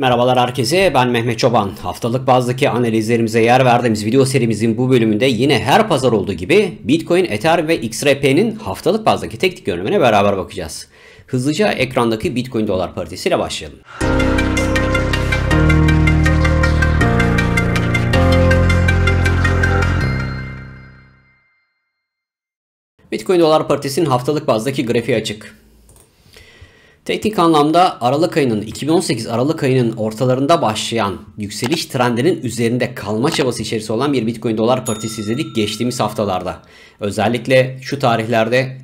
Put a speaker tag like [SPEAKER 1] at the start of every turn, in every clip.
[SPEAKER 1] Merhabalar herkese ben Mehmet Çoban. Haftalık bazdaki analizlerimize yer verdiğimiz video serimizin bu bölümünde yine her pazar olduğu gibi Bitcoin, Ether ve XRP'nin haftalık bazdaki teknik görünümüne beraber bakacağız. Hızlıca ekrandaki Bitcoin dolar paritesiyle başlayalım. Bitcoin dolar paritesinin haftalık bazdaki grafiği açık. Teknik anlamda Aralık ayının 2018 Aralık ayının ortalarında başlayan yükseliş trendinin üzerinde kalma çabası içerisinde olan bir Bitcoin dolar paritesi izledik geçtiğimiz haftalarda. Özellikle şu tarihlerde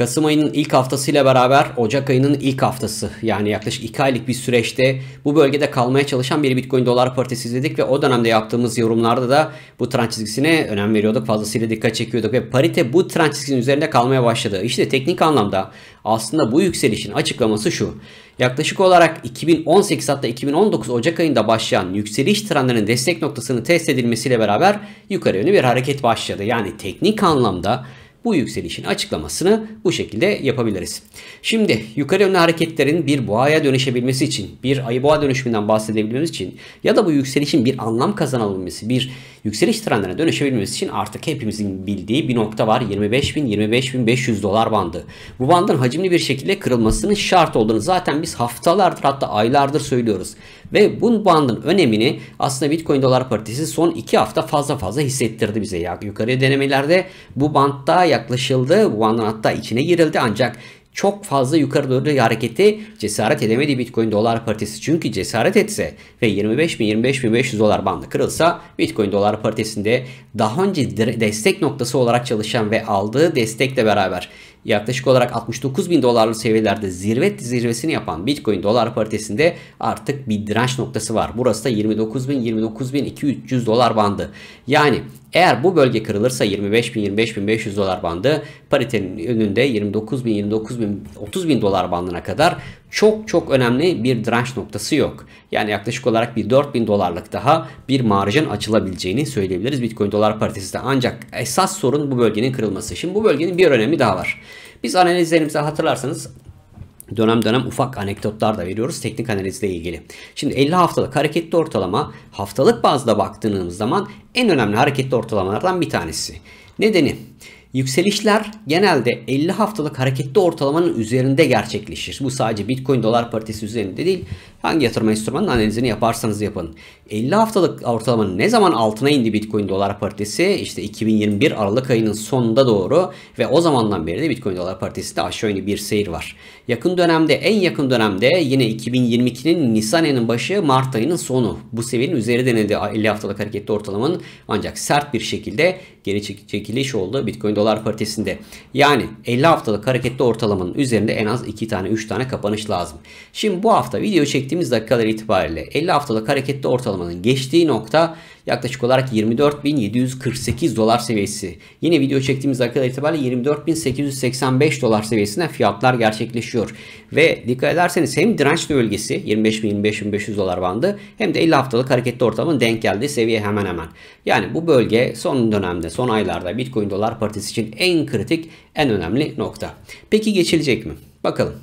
[SPEAKER 1] Kasım ayının ilk haftasıyla beraber Ocak ayının ilk haftası yani yaklaşık 2 aylık bir süreçte bu bölgede kalmaya çalışan bir Bitcoin dolar paritesi izledik ve o dönemde yaptığımız yorumlarda da bu trend çizgisine önem veriyorduk. Fazlasıyla dikkat çekiyorduk ve parite bu trend çizgisinin üzerinde kalmaya başladı. İşte teknik anlamda aslında bu yükselişin açıklaması şu. Yaklaşık olarak 2018 hatta 2019 Ocak ayında başlayan yükseliş trendinin destek noktasını test edilmesiyle beraber yukarı yönlü bir hareket başladı. Yani teknik anlamda bu yükselişin açıklamasını bu şekilde yapabiliriz. Şimdi yukarı yönlü hareketlerin bir boğaya dönüşebilmesi için, bir ayı boğa dönüşümünden bahsedebilmemiz için ya da bu yükselişin bir anlam kazanabilmesi, bir yükseliş trendine dönüşebilmesi için artık hepimizin bildiği bir nokta var. 25.000-25.500 dolar bandı. Bu bandın hacimli bir şekilde kırılmasının şart olduğunu zaten biz haftalardır hatta aylardır söylüyoruz. Ve bu bandın önemini aslında Bitcoin dolar paritesi son 2 hafta fazla fazla hissettirdi bize. Ya, yukarı denemelerde bu bantta yaklaşıldı. Bu bandın hatta içine girildi ancak çok fazla yukarı doğru hareketi cesaret edemedi Bitcoin dolar paritesi. Çünkü cesaret etse ve 25 bin 25 bin 500 dolar bandı kırılsa Bitcoin dolar paritesinde daha önce destek noktası olarak çalışan ve aldığı destekle beraber yaklaşık olarak 69 bin dolarlı seviyelerde zirve zirvesini yapan Bitcoin dolar paritesinde artık bir direnç noktası var. Burası da 29 bin 29 bin 200 dolar bandı. Yani eğer bu bölge kırılırsa 25 bin 25 bin 500 dolar bandı paritenin önünde 29 bin 29 bin 30 bin dolar bandına kadar çok çok önemli bir direnç noktası yok. Yani yaklaşık olarak bir 4 bin dolarlık daha bir marjın açılabileceğini söyleyebiliriz Bitcoin dolar paritesinde. Ancak esas sorun bu bölgenin kırılması. Şimdi bu bölgenin bir önemi daha var. Biz analizlerimizi hatırlarsanız dönem dönem ufak anekdotlar da veriyoruz teknik analizle ilgili. Şimdi 50 haftalık hareketli ortalama haftalık bazda baktığımız zaman en önemli hareketli ortalamalardan bir tanesi. Nedeni Yükselişler genelde 50 haftalık hareketli ortalamanın üzerinde gerçekleşir. Bu sadece Bitcoin dolar paritesi üzerinde değil. Hangi yatırım enstrümanının analizini yaparsanız yapın. 50 haftalık ortalamanın ne zaman altına indi Bitcoin dolar paritesi? İşte 2021 Aralık ayının sonunda doğru ve o zamandan beri de Bitcoin dolar paritesinde aşağı yönlü bir seyir var. Yakın dönemde en yakın dönemde yine 2022'nin Nisan ayının başı Mart ayının sonu. Bu seviyenin üzeri denildi 50 haftalık hareketli ortalamanın ancak sert bir şekilde geri çekiliş oldu Bitcoin dolar paritesinde. Yani 50 haftalık hareketli ortalamanın üzerinde en az 2 tane 3 tane kapanış lazım. Şimdi bu hafta video çektiğimiz dakikalar itibariyle 50 haftalık hareketli ortalamanın geçtiği nokta yaklaşık olarak 24.748 dolar seviyesi. Yine video çektiğimiz dakikalar itibariyle 24.885 dolar seviyesinde fiyatlar gerçekleşiyor. Ve dikkat ederseniz hem direnç bölgesi 25.000-25.500 dolar bandı hem de 50 haftalık hareketli ortalamanın denk geldiği seviye hemen hemen. Yani bu bölge son dönemde son aylarda Bitcoin dolar paritesi için en kritik en önemli nokta. Peki geçilecek mi? Bakalım.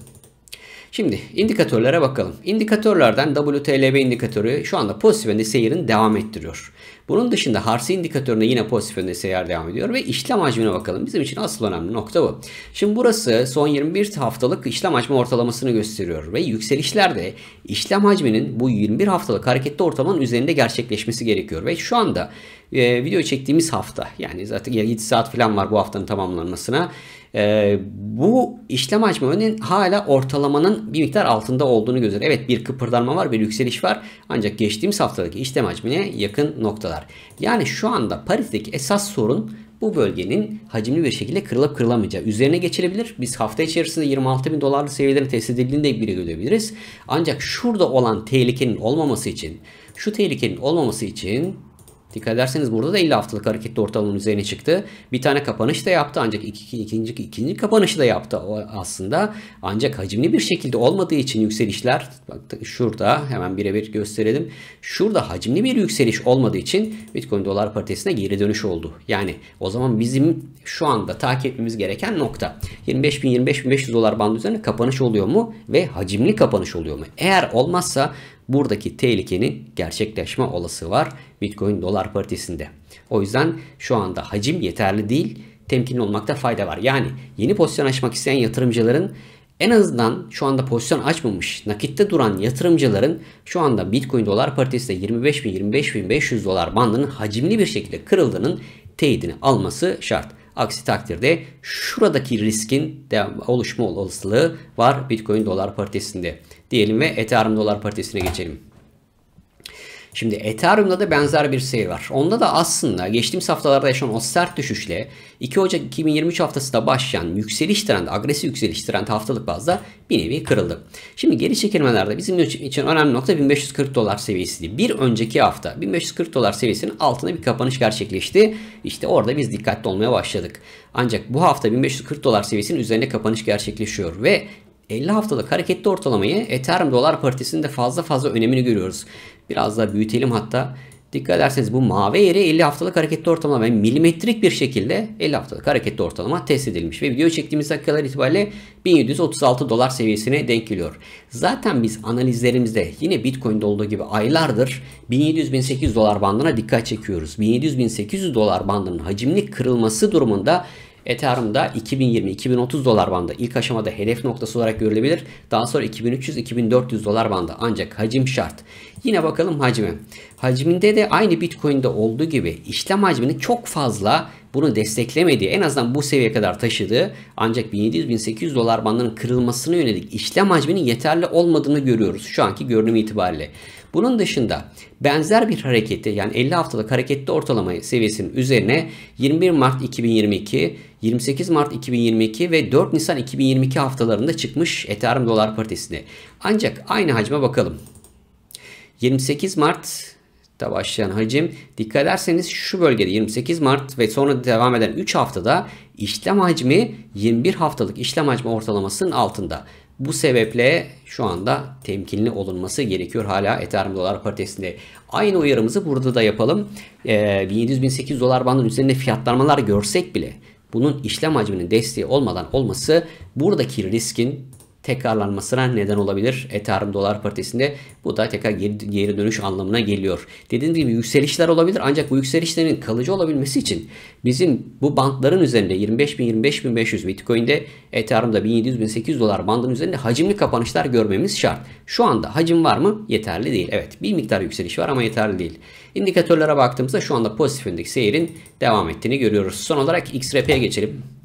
[SPEAKER 1] Şimdi indikatörlere bakalım. İndikatörlerden WTLB indikatörü şu anda pozitif yönde devam ettiriyor. Bunun dışında Harsi indikatöründe yine pozitif yönde seyir devam ediyor ve işlem hacmine bakalım. Bizim için asıl önemli nokta bu. Şimdi burası son 21 haftalık işlem hacmi ortalamasını gösteriyor ve yükselişlerde işlem hacminin bu 21 haftalık hareketli ortalamanın üzerinde gerçekleşmesi gerekiyor ve şu anda e, video çektiğimiz hafta yani zaten 7 saat falan var bu haftanın tamamlanmasına. E, bu işlem hacminin hala ortalamanın bir miktar altında olduğunu gösteriyor. Evet bir kıpırdanma var bir yükseliş var ancak geçtiğimiz haftadaki işlem hacmine yakın noktalar. Yani şu anda paritedeki esas sorun bu bölgenin hacimli bir şekilde kırılıp kırılamayacağı. Üzerine geçilebilir. Biz hafta içerisinde 26 bin dolarlı seviyelerin test edildiğinde bir görebiliriz. Ancak şurada olan tehlikenin olmaması için, şu tehlikenin olmaması için Dikkat ederseniz burada da 50 haftalık hareketli ortalamanın üzerine çıktı. Bir tane kapanış da yaptı ancak iki, ikinci, ikinci kapanışı da yaptı aslında. Ancak hacimli bir şekilde olmadığı için yükselişler bak şurada hemen birebir gösterelim. Şurada hacimli bir yükseliş olmadığı için Bitcoin dolar paritesine geri dönüş oldu. Yani o zaman bizim şu anda takip etmemiz gereken nokta 25 bin 25 bin 500 dolar bandı üzerine kapanış oluyor mu ve hacimli kapanış oluyor mu? Eğer olmazsa buradaki tehlikenin gerçekleşme olası var Bitcoin dolar paritesinde. O yüzden şu anda hacim yeterli değil. Temkinli olmakta fayda var. Yani yeni pozisyon açmak isteyen yatırımcıların en azından şu anda pozisyon açmamış nakitte duran yatırımcıların şu anda Bitcoin dolar paritesinde 25 bin 25 bin 500 dolar bandının hacimli bir şekilde kırıldığının teyidini alması şart. Aksi takdirde şuradaki riskin oluşma olasılığı var Bitcoin dolar paritesinde. Diyelim ve Ethereum dolar paritesine geçelim. Şimdi Ethereum'da da benzer bir seyir var. Onda da aslında geçtiğimiz haftalarda yaşanan o sert düşüşle 2 Ocak 2023 haftasında başlayan yükseliş trendi, agresif yükseliş trendi haftalık bazda bir nevi kırıldı. Şimdi geri çekilmelerde bizim için önemli nokta 1540 dolar seviyesiydi. Bir önceki hafta 1540 dolar seviyesinin altında bir kapanış gerçekleşti. İşte orada biz dikkatli olmaya başladık. Ancak bu hafta 1540 dolar seviyesinin üzerinde kapanış gerçekleşiyor ve 50 haftalık hareketli ortalamayı Ethereum dolar paritesinde fazla fazla önemini görüyoruz. Biraz daha büyütelim hatta. Dikkat ederseniz bu mavi yeri 50 haftalık hareketli ortalama ve milimetrik bir şekilde 50 haftalık hareketli ortalama test edilmiş. Ve video çektiğimiz dakikalar itibariyle 1736 dolar seviyesine denk geliyor. Zaten biz analizlerimizde yine Bitcoin'de olduğu gibi aylardır 1700-1800 dolar bandına dikkat çekiyoruz. 1700-1800 dolar bandının hacimli kırılması durumunda Ethereum'da 2020-2030 dolar bandı ilk aşamada hedef noktası olarak görülebilir. Daha sonra 2300-2400 dolar bandı ancak hacim şart. Yine bakalım hacmi. Hacminde de aynı Bitcoin'de olduğu gibi işlem hacmini çok fazla bunu desteklemediği en azından bu seviyeye kadar taşıdığı ancak 1700-1800 dolar bandının kırılmasına yönelik işlem hacminin yeterli olmadığını görüyoruz şu anki görünüm itibariyle. Bunun dışında benzer bir hareketi yani 50 haftalık hareketli ortalama seviyesinin üzerine 21 Mart 2022, 28 Mart 2022 ve 4 Nisan 2022 haftalarında çıkmış Ethereum dolar paritesine. Ancak aynı hacme bakalım. 28 Mart da başlayan hacim dikkat ederseniz şu bölgede 28 Mart ve sonra devam eden 3 haftada işlem hacmi 21 haftalık işlem hacmi ortalamasının altında. Bu sebeple şu anda temkinli olunması gerekiyor hala Ethereum dolar paritesinde. Aynı uyarımızı burada da yapalım. Ee, 1700-1800 dolar bandının üzerinde fiyatlanmalar görsek bile bunun işlem hacminin desteği olmadan olması buradaki riskin tekrarlanmasına neden olabilir Ethereum dolar paritesinde. Bu da tekrar geri, geri dönüş anlamına geliyor. Dediğim gibi yükselişler olabilir ancak bu yükselişlerin kalıcı olabilmesi için bizim bu bantların üzerinde 25.000 25.500 Bitcoin'de Ethereum'da 1700-1800 dolar bandın üzerinde hacimli kapanışlar görmemiz şart. Şu anda hacim var mı? Yeterli değil. Evet bir miktar yükseliş var ama yeterli değil. İndikatörlere baktığımızda şu anda pozitif yöndeki seyirin devam ettiğini görüyoruz. Son olarak XRP'ye geçelim.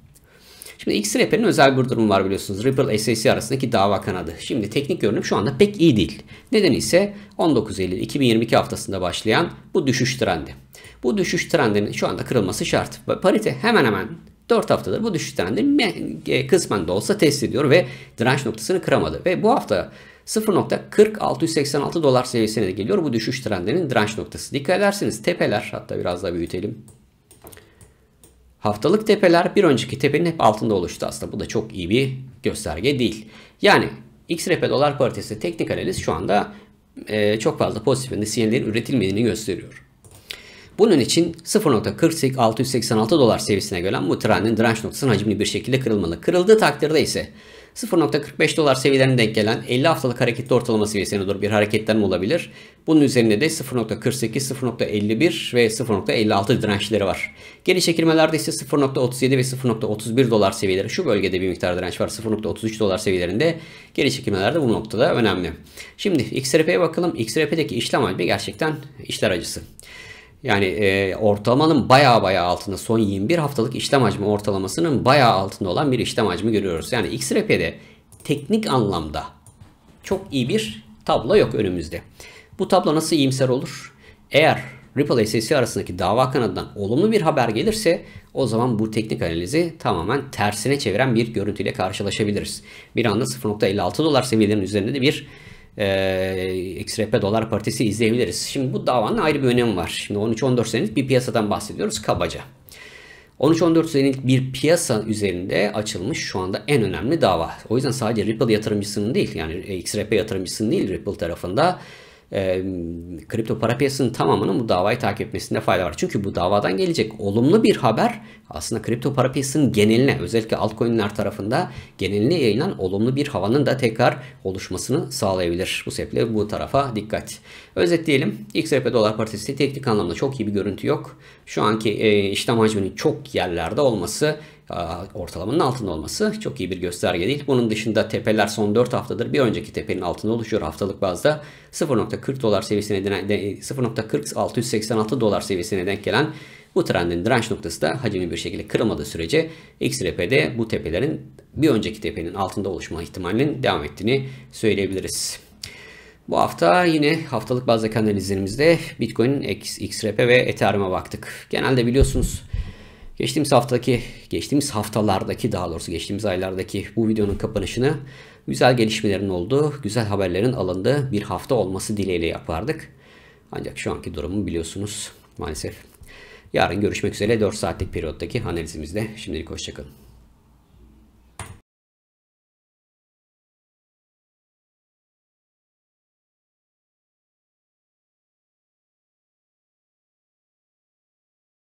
[SPEAKER 1] Şimdi XRP'nin özel bir durum var biliyorsunuz. Ripple SEC arasındaki dava kanadı. Şimdi teknik görünüm şu anda pek iyi değil. Neden ise 19 Eylül 2022 haftasında başlayan bu düşüş trendi. Bu düşüş trendinin şu anda kırılması şart. Parite hemen hemen 4 haftadır bu düşüş trendini e, kısmen de olsa test ediyor ve direnç noktasını kıramadı. Ve bu hafta 0.40686 dolar seviyesine de geliyor bu düşüş trendinin direnç noktası. Dikkat ederseniz tepeler hatta biraz daha büyütelim. Haftalık tepeler bir önceki tepenin hep altında oluştu aslında. Bu da çok iyi bir gösterge değil. Yani XRP dolar paritesi teknik analiz şu anda e, çok fazla pozitif sinyallerin üretilmediğini gösteriyor. Bunun için 0.40686 dolar seviyesine gelen bu trendin direnç noktasının hacimli bir şekilde kırılmalı. Kırıldığı takdirde ise 0.45 dolar seviyelerine denk gelen 50 haftalık hareketli ortalama seviyesine doğru bir hareketlenme olabilir. Bunun üzerinde de 0.48, 0.51 ve 0.56 dirençleri var. Geri çekilmelerde ise 0.37 ve 0.31 dolar seviyeleri şu bölgede bir miktar direnç var. 0.33 dolar seviyelerinde geri çekilmelerde bu noktada önemli. Şimdi XRP'ye bakalım. XRP'deki işlem hacmi gerçekten işler acısı. Yani e, ortalamanın baya baya altında son 21 haftalık işlem hacmi ortalamasının baya altında olan bir işlem hacmi görüyoruz. Yani XRP'de teknik anlamda çok iyi bir tablo yok önümüzde. Bu tablo nasıl iyimser olur? Eğer Ripple SEC arasındaki dava kanadından olumlu bir haber gelirse o zaman bu teknik analizi tamamen tersine çeviren bir görüntüyle karşılaşabiliriz. Bir anda 0.56 dolar seviyelerinin üzerinde de bir e, XRP dolar partisi izleyebiliriz. Şimdi bu davanın ayrı bir önemi var. Şimdi 13-14 senelik bir piyasadan bahsediyoruz kabaca. 13-14 senelik bir piyasa üzerinde açılmış şu anda en önemli dava. O yüzden sadece Ripple yatırımcısının değil yani XRP yatırımcısının değil Ripple tarafında e, kripto para piyasasının tamamının bu davayı takip etmesinde fayda var. Çünkü bu davadan gelecek olumlu bir haber aslında kripto para piyasasının geneline özellikle altcoin'ler tarafında geneline yayılan olumlu bir havanın da tekrar oluşmasını sağlayabilir. Bu sebeple bu tarafa dikkat. Özetleyelim. XRP dolar paritesi teknik anlamda çok iyi bir görüntü yok. Şu anki e, işlem hacminin çok yerlerde olması ortalamanın altında olması çok iyi bir gösterge değil. Bunun dışında tepeler son 4 haftadır bir önceki tepenin altında oluşuyor haftalık bazda. 0.40 dolar seviyesine 0.40 686 dolar seviyesine denk gelen bu trendin direnç noktası da hacimli bir şekilde kırılmadığı sürece XRP'de bu tepelerin bir önceki tepenin altında oluşma ihtimalinin devam ettiğini söyleyebiliriz. Bu hafta yine haftalık bazdaki analizlerimizde Bitcoin, XRP ve Ethereum'a baktık. Genelde biliyorsunuz Geçtiğimiz haftaki, geçtiğimiz haftalardaki daha doğrusu geçtiğimiz aylardaki bu videonun kapanışını güzel gelişmelerin olduğu, güzel haberlerin alındığı bir hafta olması dileğiyle yapardık. Ancak şu anki durumu biliyorsunuz maalesef. Yarın görüşmek üzere 4 saatlik periyottaki analizimizde. Şimdilik hoşçakalın.